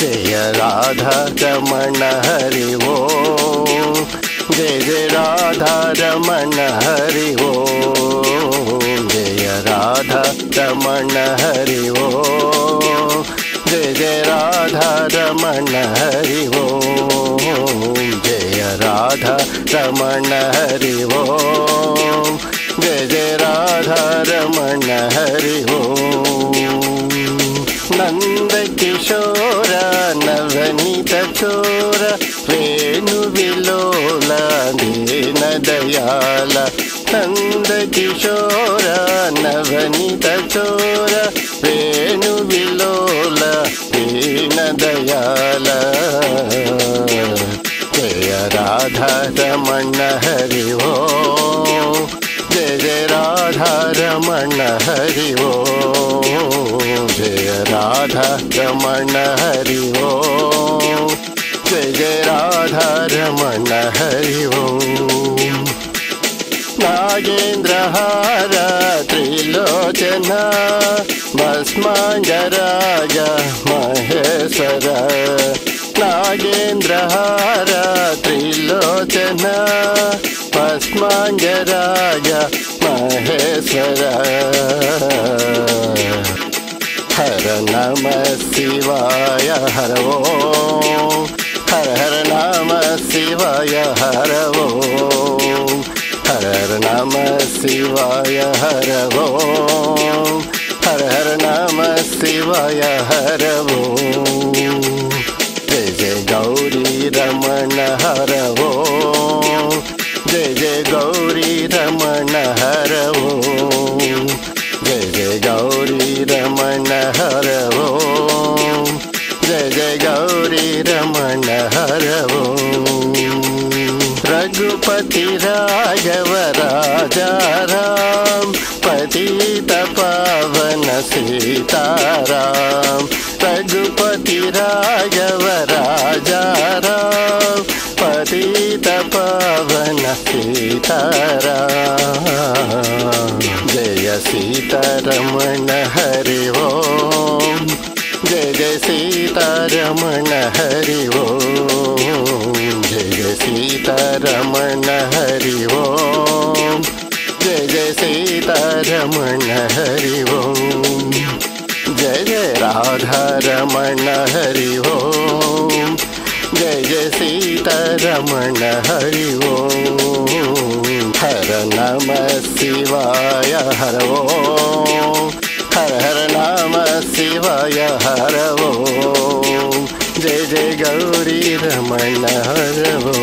जय राधा रमण हरि वो जय जय राधा रमण हरि वो जय राधा रमण हरि वो जय जय राधा रमण हरि वो जय राधा रमण हरि वो जय जय राधा रमण हरि वो నంద కిషోర నవనీత చోర వేణు విలోన దయాల. నంద కిషోర నవనీత చోర వేణు విలోల దీన దయాల. జయ రాధా రమణ హరి జయ జయ రాధా రమణ హరి ఓ. राधा रमण हरि वो जय जय राधा रमण हरि वो नागेन्द्रहार त्रिलोचना भस्माङ्गराज महेश्वर। नागेन्द्रहार त्रिलोचना भस्माङ्गराज महेश्वर। हर नम शिवाय हर वो हर हर नम शिवाय हर वो हर हर नम शिवाय हर वो हर हर नम शिवाय हर वो गौरी रमण हर रघुपति राघव राजा राम पतित पावन सीताराम रघुपति राघव राजा राम पतित पावन सीताराम। जय सीतारमण हरि ओम जय जय सीतारमण हरि ओम जय सीतारमण हरि ओम जय सीतारमण हरि ओम जय जय राधा रमण हरि ओम जय जय सीतारमण हरि ओम हर नम शिवाय हर ओम हर हर శివాయ హరవో. జయ జయ గౌరీ రమణ హరవో.